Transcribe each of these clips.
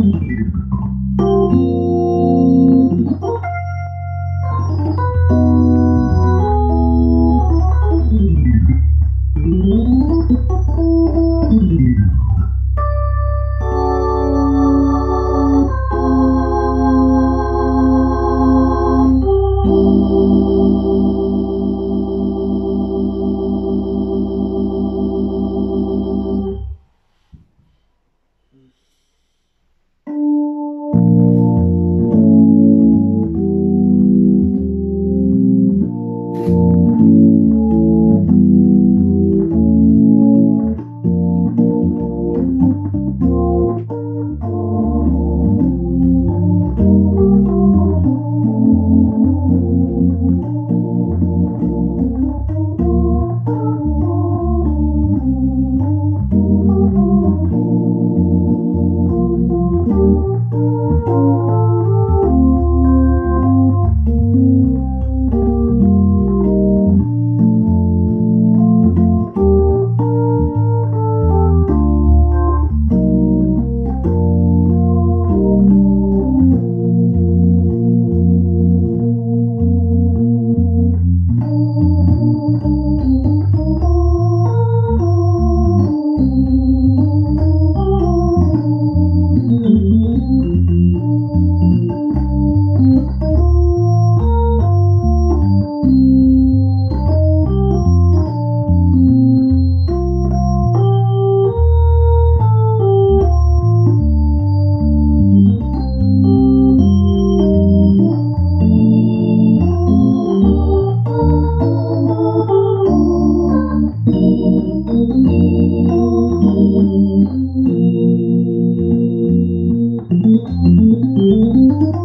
bir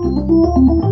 Música